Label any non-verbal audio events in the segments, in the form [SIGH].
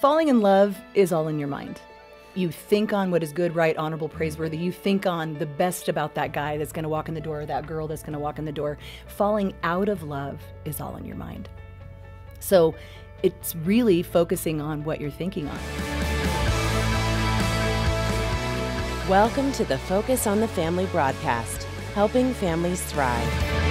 falling in love is all in your mind. You think on what is good, right, honorable, praiseworthy. You think on the best about that guy that's going to walk in the door, that girl that's going to walk in the door. Falling out of love is all in your mind. So it's really focusing on what you're thinking on. Welcome to the Focus on the Family broadcast, helping families thrive.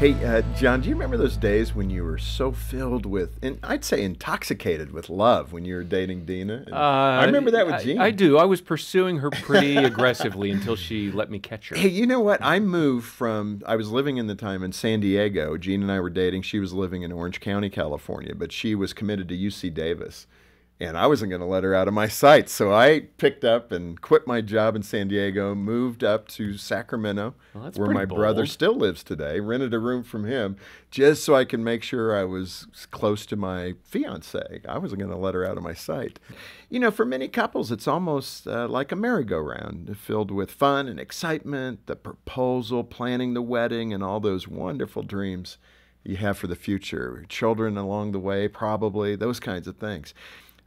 Hey, uh, John, do you remember those days when you were so filled with, and I'd say intoxicated with love when you were dating Dena? Uh, I remember that with Jean. I, I, do. I was pursuing her pretty [LAUGHS] aggressively until she let me catch her. Hey, you know what? I moved from, I was living in the time in San Diego. Jean and I were dating. She was living in Orange County, California, but she was committed to UC Davis and I wasn't going to let her out of my sight. So I picked up and quit my job in San Diego, moved up to Sacramento, well, where my bold. brother still lives today, rented a room from him just so I could make sure I was close to my fiance. I wasn't going to let her out of my sight. You know, for many couples, it's almost uh, like a merry-go-round filled with fun and excitement, the proposal, planning the wedding, and all those wonderful dreams you have for the future. Children along the way, probably, those kinds of things.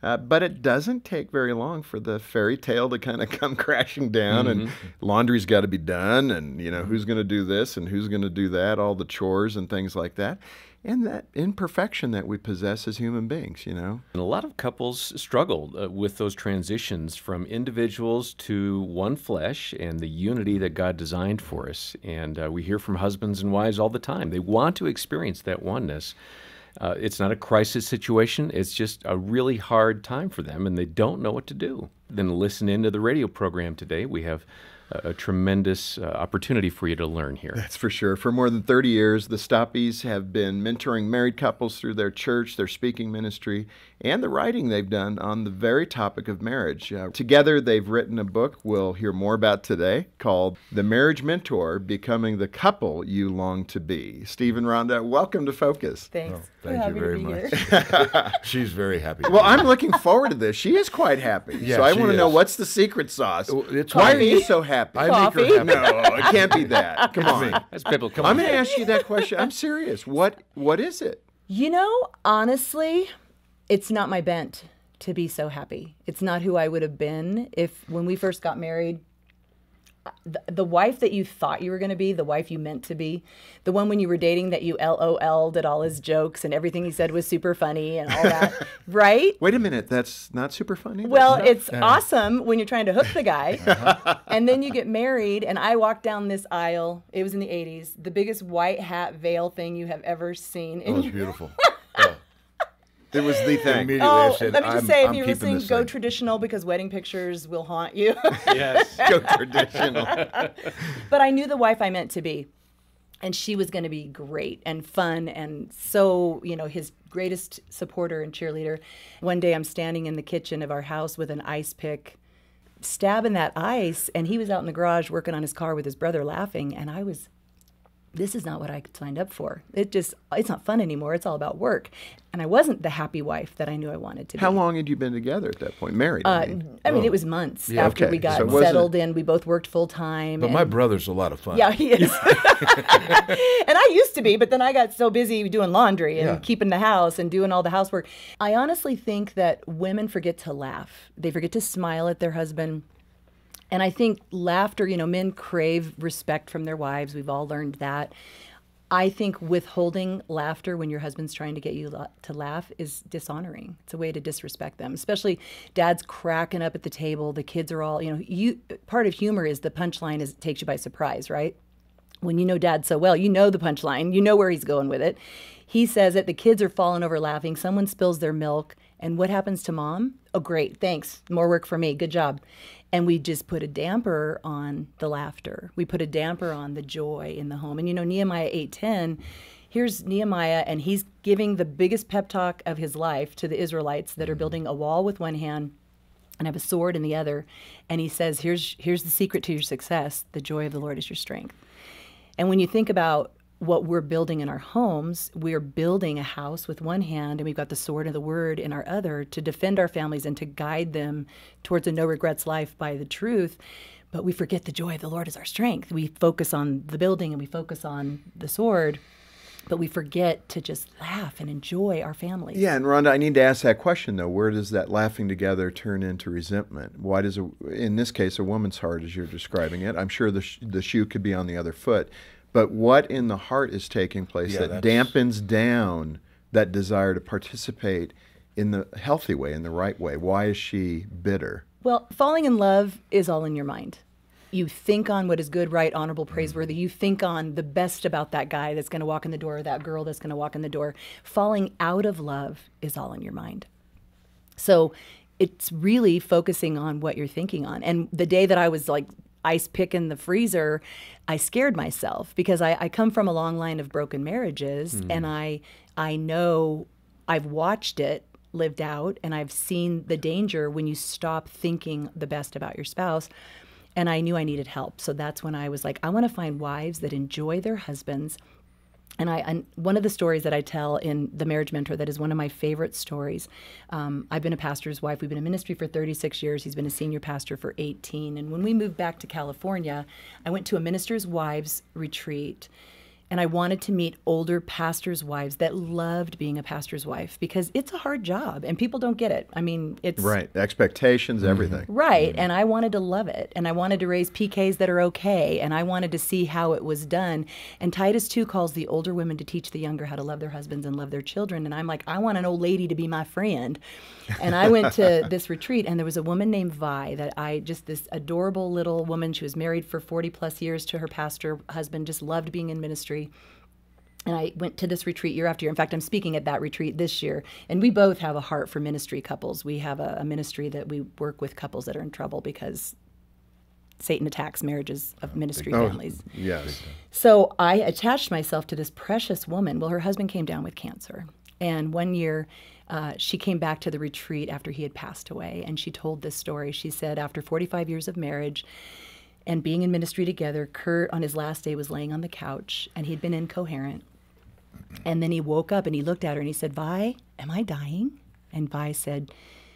Uh, but it doesn't take very long for the fairy tale to kind of [LAUGHS] come crashing down, mm-hmm. and laundry's got to be done, and you know who's going to do this and who's going to do that, all the chores and things like that, and that imperfection that we possess as human beings. You know, and a lot of couples struggle uh, with those transitions from individuals to one flesh and the unity that God designed for us. And uh, we hear from husbands and wives all the time; they want to experience that oneness. Uh, it's not a crisis situation. It's just a really hard time for them, and they don't know what to do. Then listen into the radio program today. We have a, tremendous uh, opportunity for you to learn here. That's for sure. For more than 30 years, the Stoppes have been mentoring married couples through their church, their speaking ministry, and the writing they've done on the very topic of marriage. Uh, together, they've written a book we'll hear more about today called The Marriage Mentor Becoming the Couple You Long to Be. Steve and Rhonda, welcome to Focus. Thanks. Oh, thank you very much. [LAUGHS] She's very happy. Well, I'm looking forward to this. She is quite happy. [LAUGHS] Yeah, so I want to know what's the secret sauce? It's Why are you so happy? I Coffee? make her happy. No, it can't be that. [LAUGHS] Come on. That's biblical. Come I'm on. going to ask you that question. I'm serious. What What is it? You know, honestly, it's not my bent to be so happy. It's not who I would have been if when we first got married. The, wife that you thought you were going to be, the wife you meant to be, the one when you were dating that you LOL'd at all his jokes and everything he said was super funny and all that, [LAUGHS] right? Wait a minute. That's not super funny. Well, it's awesome when you're trying to hook the guy. [LAUGHS] Uh-huh. And then you get married, and I walked down this aisle. It was in the 80s, the biggest white hat veil thing you have ever seen. It was your- beautiful. It was the thing. immediately I Oh, said, let me just I'm, say, if I'm you're keeping listening, go thing. traditional because wedding pictures will haunt you. [LAUGHS] yes. [LAUGHS] Go traditional. [LAUGHS] but I knew the wife I meant to be. And she was going to be great and fun and so, you know, his greatest supporter and cheerleader. One day I'm standing in the kitchen of our house with an ice pick, stabbing that ice. And he was out in the garage working on his car with his brother laughing. And I was, this is not what I signed up for. It just, it's not fun anymore. It's all about work. And I wasn't the happy wife that I knew I wanted to be. How long had you been together at that point? Married? I Uh, mean. I mean, it was months Yeah, after okay. we got So settled in. We both worked full time. But my brother's a lot of fun. Yeah, he is. [LAUGHS] [LAUGHS] and I used to be, but then I got so busy doing laundry and Yeah. keeping the house and doing all the housework. I honestly think that women forget to laugh. They forget to smile at their husband. And I think laughter, you know, men crave respect from their wives. We've all learned that. I think withholding laughter when your husband's trying to get you to laugh is dishonoring. It's a way to disrespect them, especially dad's cracking up at the table. The kids are all, you know, you part of humor is the punchline is it takes you by surprise, right? when you know dad so well, you know the punchline, you know where he's going with it. He says it, the kids are falling over laughing, someone spills their milk, and what happens to mom? Oh, great, thanks. More work for me, good job. And we just put a damper on the laughter. We put a damper on the joy in the home. And you know, Nehemiah 8:10, here's Nehemiah, and he's giving the biggest pep talk of his life to the Israelites that are mm-hmm. building a wall with one hand and have a sword in the other. And he says, Here's here's the secret to your success. The joy of the Lord is your strength. And when you think about what we're building in our homes, we're building a house with one hand, and we've got the sword of the word in our other to defend our families and to guide them towards a no regrets life by the truth. But we forget the joy of the Lord is our strength. We focus on the building and we focus on the sword. but we forget to just laugh and enjoy our families. Yeah, and Rhonda, I need to ask that question though. Where does that laughing together turn into resentment? Why does, a, in this case, a woman's heart, as you're describing it, I'm sure the, sh- the shoe could be on the other foot, but what in the heart is taking place Yeah, that dampens down that desire to participate in the healthy way, in the right way? Why is she bitter? Well, falling in love is all in your mind. You think on what is good, right, honorable, praiseworthy. You think on the best about that guy that's going to walk in the door or that girl that's going to walk in the door. Falling out of love is all in your mind. So it's really focusing on what you're thinking on. And the day that I was like ice pick in the freezer, I scared myself because I, I come from a long line of broken marriages hmm. and I I know I've watched it lived out and I've seen the danger when you stop thinking the best about your spouse. And I knew I needed help. So that's when I was like, I want to find wives that enjoy their husbands and I and one of the stories that I tell in the Marriage Mentor that is one of my favorite stories. Um, I've been a pastor's wife. We've been in ministry for 36 years. He's been a senior pastor for 18. And when we moved back to California, I went to a minister's wives retreat. And I wanted to meet older pastors' wives that loved being a pastor's wife because it's a hard job and people don't get it. I mean, it's Right. Expectations, mm-hmm. everything. Right. Mm-hmm. And I wanted to love it. And I wanted to raise PKs that are okay. And I wanted to see how it was done. And Titus 2 calls the older women to teach the younger how to love their husbands and love their children. And I'm like, I want an old lady to be my friend. And I went to [LAUGHS] this retreat, and there was a woman named Vi that I just, this adorable little woman. She was married for 40 plus years to her pastor husband, just loved being in ministry and I went to this retreat year after year. In fact, I'm speaking at that retreat this year. And we both have a heart for ministry couples. We have a, a ministry that we work with couples that are in trouble because Satan attacks marriages of ministry Oh, families. yes. So I attached myself to this precious woman. Well, her husband came down with cancer. And one year, uh, she came back to the retreat after he had passed away. And she told this story. She said, after 45 years of marriage, and being in ministry together, Kurt on his last day was laying on the couch and he'd been incoherent. And then he woke up and he looked at her and he said, Vi, am I dying? And Vi said,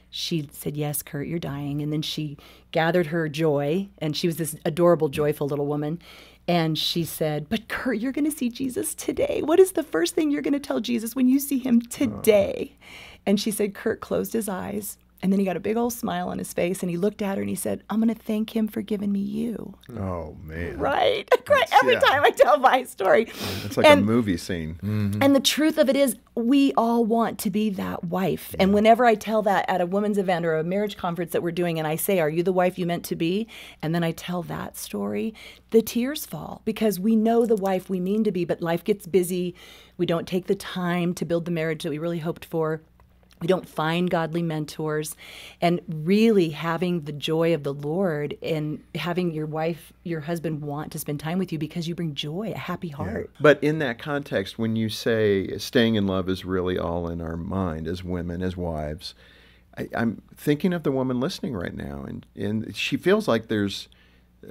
she said, Yes, Kurt, you're dying. And then she gathered her joy, and she was this adorable, joyful little woman. And she said, But Kurt, you're going to see Jesus today. What is the first thing you're going to tell Jesus when you see him today? And she said, Kurt closed his eyes. And then he got a big old smile on his face and he looked at her and he said, I'm going to thank him for giving me you. Oh, man. Right? [LAUGHS] I cry every yeah. time I tell my story. It's like And- a movie scene. Mm-hmm. and the truth of it is, we all want to be that wife. And whenever I tell that at a women's event or a marriage conference that we're doing, and I say, Are you the wife you meant to be? And then I tell that story, the tears fall because we know the wife we mean to be, but life gets busy. We don't take the time to build the marriage that we really hoped for. We don't find godly mentors. And really having the joy of the Lord and having your wife, your husband want to spend time with you because you bring joy, a happy heart. But in that context, when you say staying in love is really all in our mind as women, as wives, I, I'm thinking of the woman listening right now, and, and she feels like there's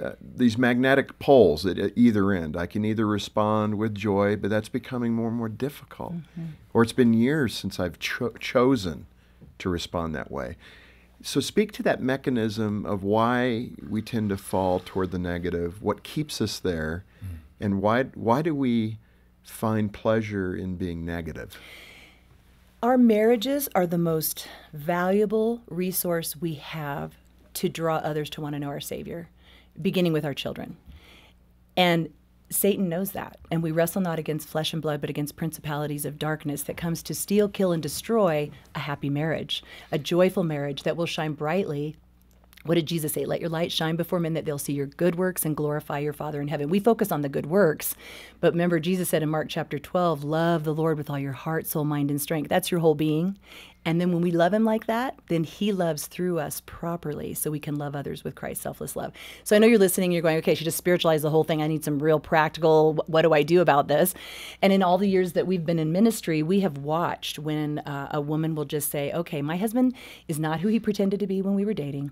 uh, these magnetic poles at either end. I can either respond with joy, but that's becoming more and more difficult. Or it's been years since I've cho- chosen to respond that way. So, speak to that mechanism of why we tend to fall toward the negative, what keeps us there, and why, why do we find pleasure in being negative? Our marriages are the most valuable resource we have to draw others to want to know our Savior, beginning with our children. And Satan knows that. And we wrestle not against flesh and blood, but against principalities of darkness that comes to steal, kill, and destroy a happy marriage, a joyful marriage that will shine brightly what did Jesus say? Let your light shine before men that they'll see your good works and glorify your Father in heaven. We focus on the good works, but remember, Jesus said in Mark chapter 12, love the Lord with all your heart, soul, mind, and strength. That's your whole being. And then when we love him like that, then he loves through us properly so we can love others with Christ's selfless love. So I know you're listening, you're going, okay, she just spiritualized the whole thing. I need some real practical, what do I do about this? And in all the years that we've been in ministry, we have watched when uh, a woman will just say, okay, my husband is not who he pretended to be when we were dating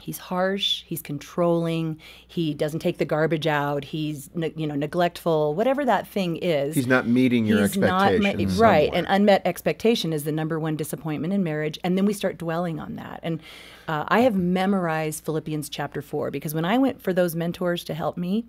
he's harsh he's controlling he doesn't take the garbage out he's you know neglectful whatever that thing is He's not meeting your he's not expectations. right an unmet expectation is the number one disappointment in marriage and then we start dwelling on that and uh, i have memorized philippians chapter 4 because when i went for those mentors to help me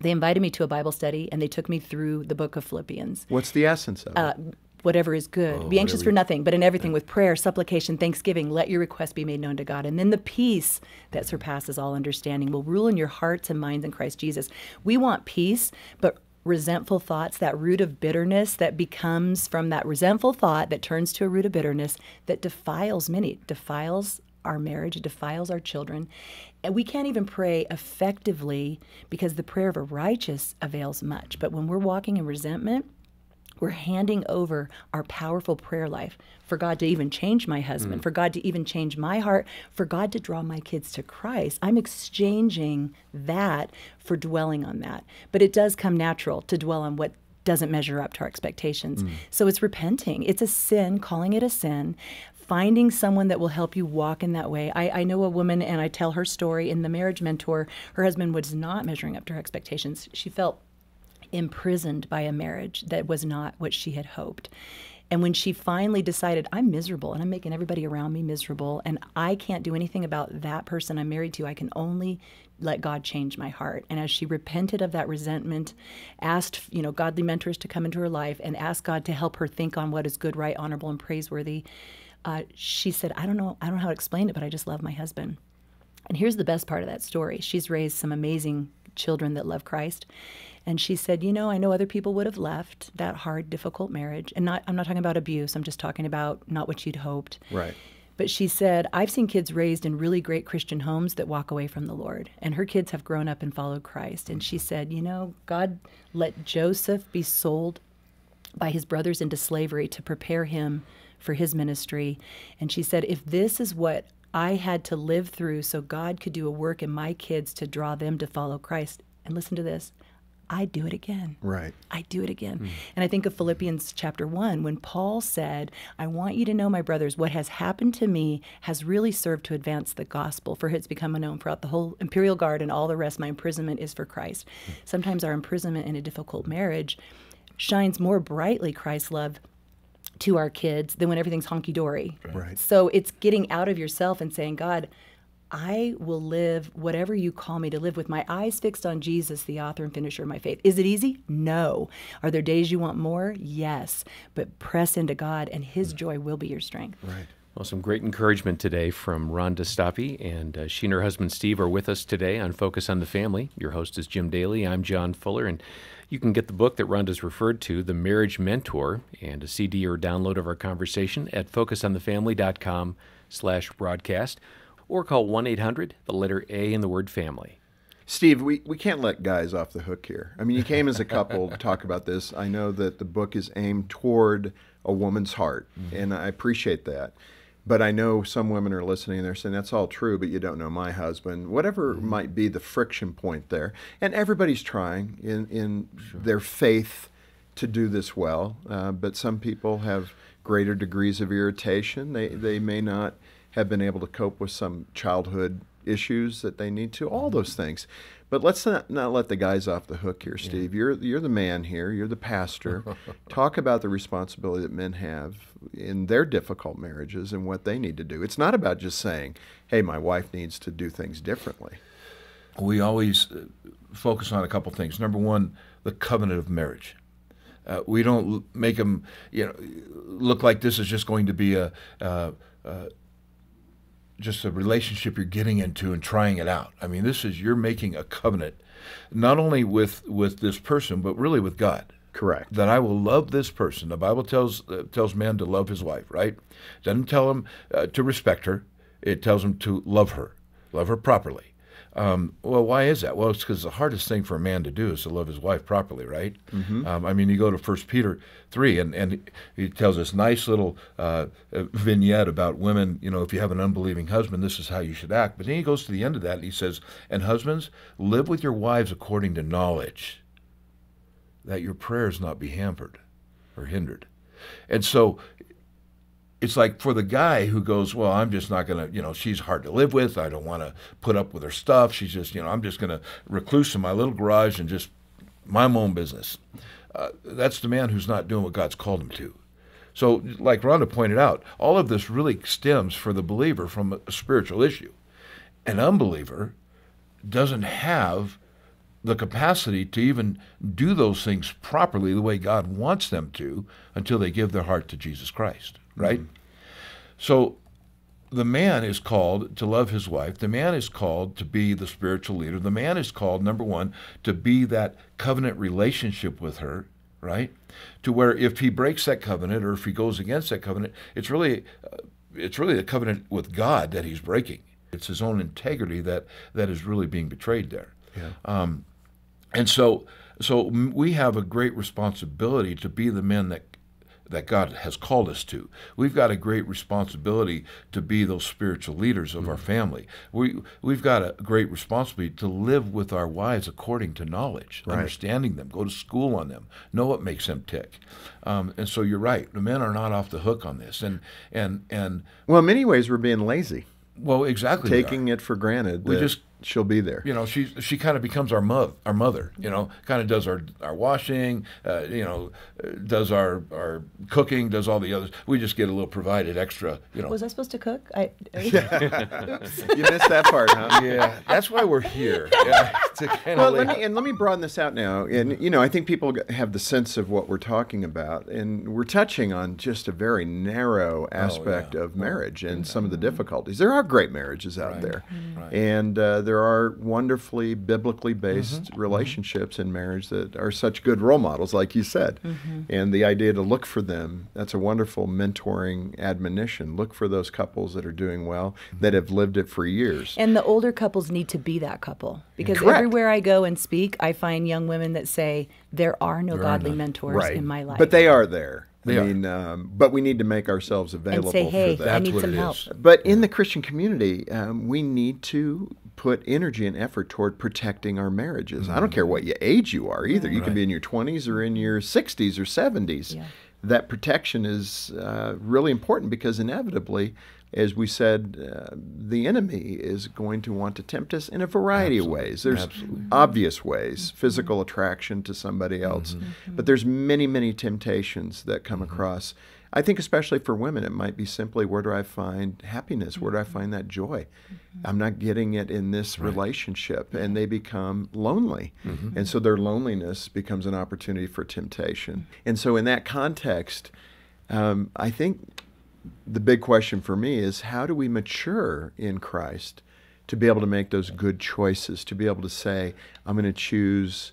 They invited me to a Bible study and they took me through the book of Philippians. What's the essence of it? Uh, whatever is good. Oh, be anxious for nothing, but in everything with prayer, supplication, thanksgiving, let your requests be made known to God. And then the peace that surpasses all understanding will rule in your hearts and minds in Christ Jesus. We want peace, but resentful thoughts, that root of bitterness that becomes from that resentful thought that turns to a root of bitterness that defiles many, defiles our marriage, it defiles our children. And we can't even pray effectively because the prayer of a righteous avails much. But when we're walking in resentment, we're handing over our powerful prayer life for God to even change my husband, mm. for God to even change my heart, for God to draw my kids to Christ. I'm exchanging that for dwelling on that. But it does come natural to dwell on what doesn't measure up to our expectations. Mm. So it's repenting. It's a sin, calling it a sin, finding someone that will help you walk in that way. I, I know a woman, and I tell her story in the marriage mentor. Her husband was not measuring up to her expectations. She felt imprisoned by a marriage that was not what she had hoped. And when she finally decided, I'm miserable and I'm making everybody around me miserable, and I can't do anything about that person I'm married to, I can only let God change my heart. And as she repented of that resentment, asked, you know, godly mentors to come into her life and asked God to help her think on what is good, right, honorable, and praiseworthy, uh, she said, I don't know, I don't know how to explain it, but I just love my husband. And here's the best part of that story. She's raised some amazing children that love Christ. And she said, "You know, I know other people would have left that hard, difficult marriage, and not I'm not talking about abuse. I'm just talking about not what you'd hoped." right. But she said, I've seen kids raised in really great Christian homes that walk away from the Lord. And her kids have grown up and followed Christ. And she said, You know, God let Joseph be sold by his brothers into slavery to prepare him for his ministry. And she said, If this is what I had to live through so God could do a work in my kids to draw them to follow Christ, and listen to this, I'd do it again. Right. I do it again. Mm. And I think of Philippians chapter 1 when Paul said, I want you to know, my brothers, what has happened to me has really served to advance the gospel, for it's become known throughout the whole imperial guard and all the rest. My imprisonment is for Christ. Hmm. Sometimes our imprisonment in a difficult marriage shines more brightly Christ's love to our kids than when everything's honky dory. Right. So it's getting out of yourself and saying, God, I will live whatever you call me to live with my eyes fixed on Jesus, the author and finisher of my faith. Is it easy? No. Are there days you want more? Yes. But press into God, and His joy will be your strength. Right. Well, some great encouragement today from Rhonda Stoppe, and uh, she and her husband Steve are with us today on Focus on the Family. Your host is Jim Daly. I'm John Fuller, and you can get the book that Rhonda's referred to, The Marriage Mentor, and a CD or download of our conversation at focusonthefamily.com slash broadcast, or call 1-800, the letter A in the word family. Steve, we, we can't let guys off the hook here. I mean, you came as a couple to talk about this. I know that the book is aimed toward a woman's heart, and I appreciate that. But I know some women are listening and they're saying, that's all true, but you don't know my husband. Whatever might be the friction point there. And everybody's trying in, in their faith to do this well, uh, but some people have greater degrees of irritation. They, they may not have been able to cope with some childhood issues that they need to, all those things. But let's not, not let the guys off the hook here, Steve. You're you're the man here. You're the pastor. [LAUGHS] Talk about the responsibility that men have in their difficult marriages and what they need to do. It's not about just saying, "Hey, my wife needs to do things differently." we always uh, focus on a couple things. Number one, the covenant of marriage. Uh, we don't make them, you know, look like this is just going to be a, uh, uh, just a relationship you're getting into and trying it out. I mean, this is you're making a covenant, not only with with this person, but really with God. Correct. That I will love this person. The Bible tells uh, tells man to love his wife, right? Doesn't tell him uh, to respect her. It tells him to love her, love her properly. Um, well, why is that? Well, it's because the hardest thing for a man to do is to love his wife properly, right? Um, I mean, you go to First Peter three, and and he tells this nice little uh, uh, vignette about women. You know, if you have an unbelieving husband, this is how you should act. But then he goes to the end of that, and he says, "And husbands, live with your wives according to knowledge, that your prayers not be hampered or hindered." And so it's like for the guy who goes, well, I'm just not going to, you know, she's hard to live with. I don't want to put up with her stuff. She's just, you know, I'm just going to recluse in my little garage and just my own business. Uh, that's the man who's not doing what God's called him to. So, like Rhonda pointed out, all of this really stems for the believer from a spiritual issue. An unbeliever doesn't have the capacity to even do those things properly the way God wants them to until they give their heart to Jesus Christ, right? So the man is called to love his wife. The man is called to be the spiritual leader. The man is called, number one, to be that covenant relationship with her, right? To where if he breaks that covenant or if he goes against that covenant, it's really, uh, it's really the covenant with God that he's breaking. It's his own integrity that that is really being betrayed there. Um, and so, so we have a great responsibility to be the men that that God has called us to. We've got a great responsibility to be those spiritual leaders of our family. We we've got a great responsibility to live with our wives according to knowledge, understanding them, go to school on them, know what makes them tick. Um, and so you're right. The men are not off the hook on this. And and and Well, in many ways, we're being lazy, well, exactly. taking it for granted We just- she'll be there. you know, she she kind of becomes our mother, our mother. You know, kind of does our our washing, uh, you know, uh, does our our cooking, does all the others. We just get a little provided extra. You know. Was I supposed to cook? I, [LAUGHS] [LAUGHS] You missed that part, huh? yeah, that's why we're here. [LAUGHS] Yeah, to kind Well, of let me and let me broaden this out now. And you know, I think people have the sense of what we're talking about, and we're touching on just a very narrow aspect of marriage and some of the difficulties. There are great marriages out there, and uh, there are wonderfully biblically based relationships in marriage that are such good role models, like you said. And the idea to look for them—that's a wonderful mentoring admonition. Look for those couples that are doing well, that have lived it for years. And the older couples need to be that couple because Correct. everywhere I go and speak, I find young women that say there are no godly mentors in my life. But they are there. They I are. mean, um, but we need to make ourselves available and say, hey, for that. That's need what some it help. is. But in the Christian community, um, we need to put energy and effort toward protecting our marriages. I don't mm-hmm. care what your age you are either. You can be in your 20s or in your 60s or 70s. Yeah. That protection is uh, really important because inevitably, as we said, uh, the enemy is going to want to tempt us in a variety of ways. There's mm-hmm. obvious ways, mm-hmm. physical attraction to somebody else, but there's many, many temptations that come across. I think, especially for women, it might be simply where do I find happiness? Where do I mm-hmm. find that joy? Mm-hmm. I'm not getting it in this relationship, and they become lonely. Mm-hmm. And so their loneliness becomes an opportunity for temptation. And so, in that context, um, I think the big question for me is how do we mature in Christ to be able to make those good choices, to be able to say, I'm going to choose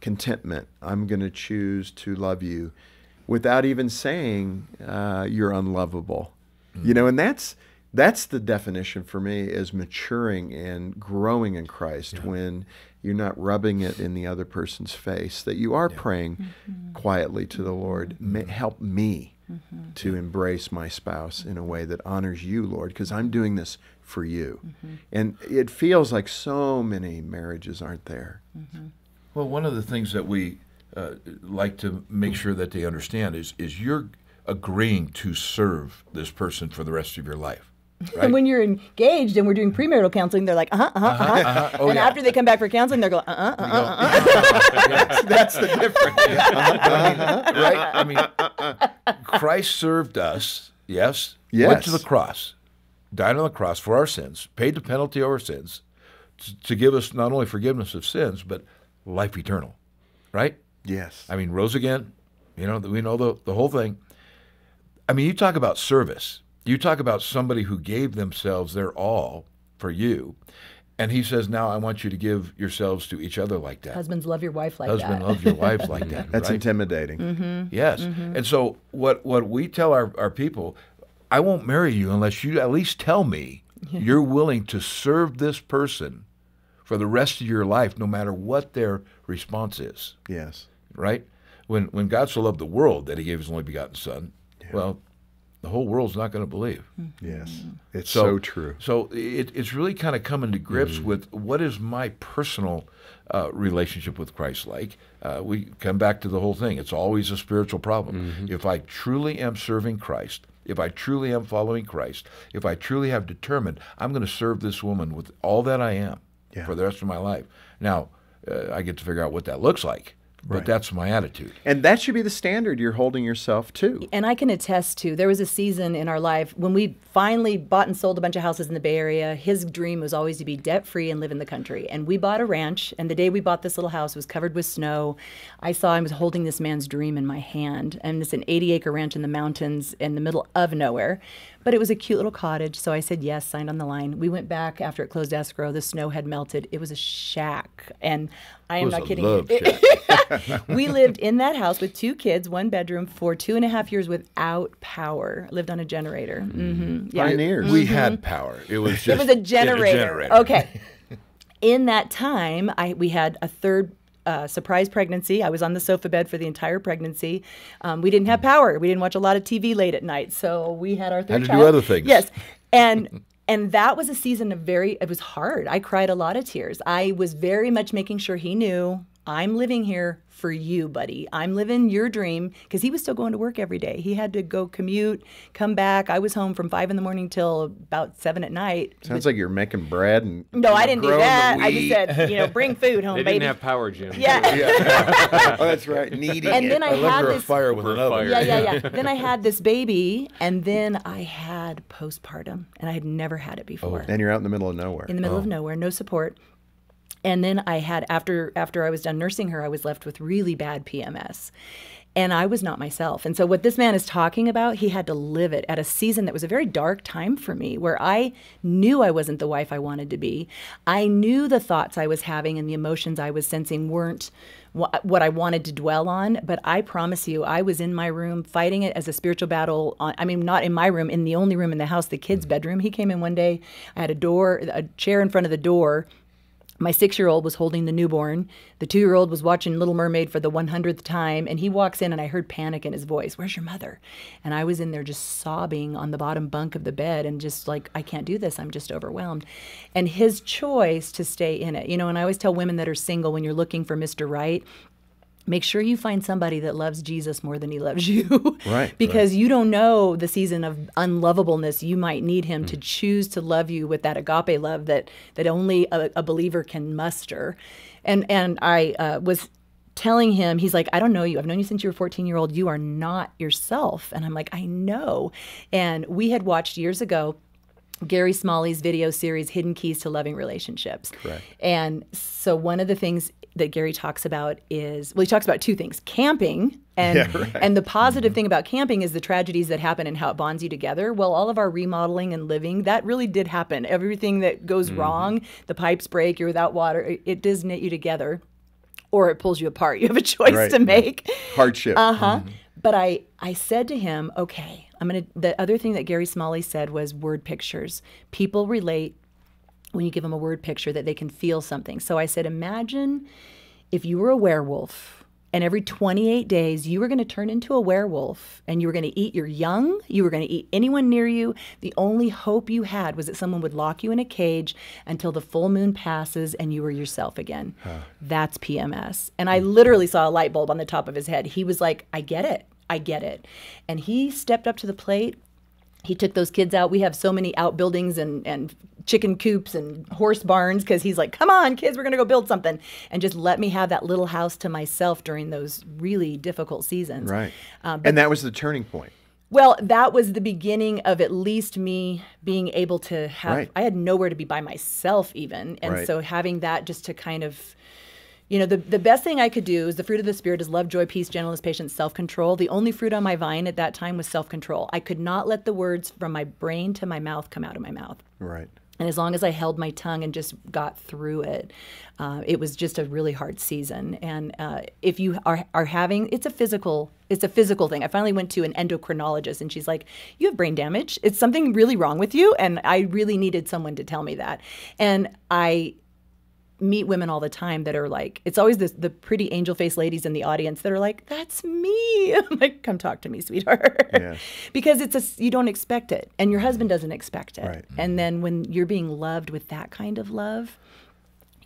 contentment, I'm going to choose to love you without even saying uh, you're unlovable. You know, and that's that's the definition for me is maturing and growing in Christ when you're not rubbing it in the other person's face, that you are praying mm-hmm. quietly to the Lord, "Ma- mm-hmm. help me mm-hmm. to embrace my spouse in a way that honors you, Lord, because I'm doing this for you. And it feels like so many marriages aren't there. Well, one of the things that we uh, like to make sure that they understand is is you're agreeing to serve this person for the rest of your life. [LAUGHS] Right? And when you're engaged and we're doing premarital counseling, they're like, uh huh, uh huh, uh huh. Oh, and yeah. after they come back for counseling, they're going, uh uh, uh uh. That's the difference. [LAUGHS] right? I mean, Christ served us, yes, yes, went to the cross, died on the cross for our sins, paid the penalty of our sins t- to give us not only forgiveness of sins, but life eternal, right? Yes. I mean, rose again, you know, we know the, the whole thing. I mean, you talk about service. You talk about somebody who gave themselves their all for you. And he says, now I want you to give yourselves to each other like that. Husbands love your wife like Husband, that. love your wives like [LAUGHS] that. That's right? intimidating. Mm-hmm. Yes. Mm-hmm. And so what what we tell our, our people, I won't marry you unless you at least tell me you're willing to serve this person for the rest of your life, no matter what their response is. Yes. Right? When when God so loved the world that he gave his only begotten son, well, the whole world's not going to believe. Yes. It's so, true. So it, it's really kind of coming to grips with what is my personal uh, relationship with Christ like. Uh, we come back to the whole thing. It's always a spiritual problem. If I truly am serving Christ, if I truly am following Christ, if I truly have determined I'm going to serve this woman with all that I am Yeah. for the rest of my life. Now, uh, I get to figure out what that looks like but that's my attitude. And that should be the standard you're holding yourself to. And I can attest to there was a season in our life when we finally bought and sold a bunch of houses in the Bay Area. His dream was always to be debt free and live in the country. And we bought a ranch. And the day we bought this little house was covered with snow. I saw I was holding this man's dream in my hand. And it's an 80 acre ranch in the mountains in the middle of nowhere. But it was a cute little cottage. So I said yes, signed on the line. We went back after it closed escrow. The snow had melted. It was a shack. And I am was not a kidding. love you. shack. [LAUGHS] we lived in that house with two kids, one bedroom, for two and a half years without power. Lived on a generator. hmm Yeah. Pioneers. We had power. It was just It was a yeah, generator. Okay. In that time, I we had a third uh, surprise pregnancy. I was on the sofa bed for the entire pregnancy. Um, we didn't have power. We didn't watch a lot of TV late at night, so we had our third Had to do other things. Yes, [LAUGHS] and and that was a season of very. It was hard. I cried a lot of tears. I was very much making sure he knew I'm living here for you, buddy. I'm living your dream because he was still going to work every day. He had to go commute, come back. I was home from five in the morning till about seven at night. Sounds like you're making bread and No, I didn't do that. I just said, you know, bring food [LAUGHS] home, They baby. didn't have power, Jim. yeah. [LAUGHS] oh, that's right. Kneading And it. then I, I had her a this. fire with an oven. fire. Yeah, yeah, yeah. [LAUGHS] then I had this baby, and then I had postpartum, and I had never had it before. Oh, and you're out in the middle of nowhere. in the middle of oh. nowhere, no support. And then I had after after I was done nursing her, I was left with really bad PMS. And I was not myself. And so what this man is talking about, he had to live it at a season that was a very dark time for me where I knew I wasn't the wife I wanted to be. I knew the thoughts I was having and the emotions I was sensing weren't what I wanted to dwell on, but I promise you, I was in my room fighting it as a spiritual battle. On, I mean, not in my room, in the only room in the house, the kid's mm. bedroom. He came in one day. I had a door, a chair in front of the door. My six year old was holding the newborn. The two year old was watching Little Mermaid for the 100th time. And he walks in, and I heard panic in his voice Where's your mother? And I was in there just sobbing on the bottom bunk of the bed and just like, I can't do this. I'm just overwhelmed. And his choice to stay in it, you know, and I always tell women that are single when you're looking for Mr. Right, make sure you find somebody that loves Jesus more than he loves you. [LAUGHS] Right, [LAUGHS] because you don't know the season of unlovableness you might need him to choose to love you with that agape love that that only a, a believer can muster. And and I uh, was telling him he's like i don't know you i've known you since you were 14 year old you are not yourself and i'm like i know and we had watched years ago Gary Smalley's video series, Hidden Keys to Loving Relationships. Correct. And so one of the things that Gary talks about is well, he talks about two things camping. And, Yeah, right. and the positive mm-hmm. thing about camping is the tragedies that happen and how it bonds you together. Well, all of our remodeling and living, that really did happen. Everything that goes mm-hmm. wrong, the pipes break, you're without water, it, it does knit you together or it pulls you apart. [LAUGHS] You have a choice Right, to right. make. Hardship. Uh huh. But I, I said to him, okay, I'm gonna. The other thing that Gary Smalley said was word pictures. People relate when you give them a word picture that they can feel something. So I said, imagine if you were a werewolf and every 28 days you were going to turn into a werewolf and you were going to eat your young, you were going to eat anyone near you. The only hope you had was that someone would lock you in a cage until the full moon passes and you were yourself again. That's PMS. And I hmm. literally saw a light bulb on the top of his head. He was like, I get it. I get it. And he stepped up to the plate he took those kids out. We have so many outbuildings and, and chicken coops and horse barns because he's like, come on, kids, we're going to go build something. And just let me have that little house to myself during those really difficult seasons. right. Uh, and that was the turning point. Well, that was the beginning of at least me being able to have, Right. I had nowhere to be by myself even. And Right. so having that just to kind of, you know, the, the best thing I could do is the fruit of the Spirit is love, joy, peace, gentleness, patience, self control. The only fruit on my vine at that time was self control. I could not let the words from my brain to my mouth come out of my mouth. Right. And as long as I held my tongue and just got through it, uh, it was just a really hard season. And uh, if you are, are having, it's a physical, it's a physical thing. I finally went to an endocrinologist, and she's like, "You have brain damage. It's something really wrong with you." And I really needed someone to tell me that. And I meet women all the time that are like, it's always this, the pretty angel faced ladies in the audience that are like, that's me. [LAUGHS] I'm like, come talk to me, sweetheart. Yes. [LAUGHS] because it's a, you don't expect it and your husband doesn't expect it. Right. And then when you're being loved with that kind of love,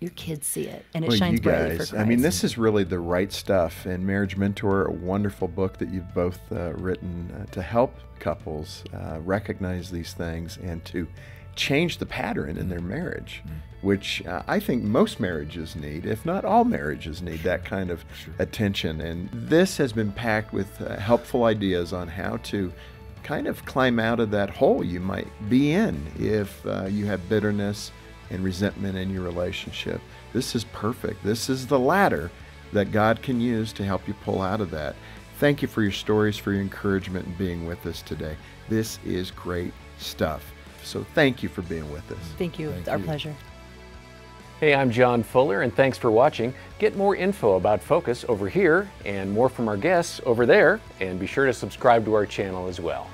your kids see it and it Well, shines you brightly for I mean, this is really the right stuff. And Marriage Mentor, a wonderful book that you've both uh, written uh, to help couples uh, recognize these things and to change the pattern in their marriage, which uh, I think most marriages need, if not all marriages need that kind of attention. And this has been packed with uh, helpful ideas on how to kind of climb out of that hole you might be in if uh, you have bitterness and resentment in your relationship. This is perfect. This is the ladder that God can use to help you pull out of that. Thank you for your stories, for your encouragement, and being with us today. This is great stuff. So thank you for being with us. Thank you. it's our pleasure. Hey, I'm John Fuller, and thanks for watching. Get more info about Focus over here and more from our guests over there, and be sure to subscribe to our channel as well.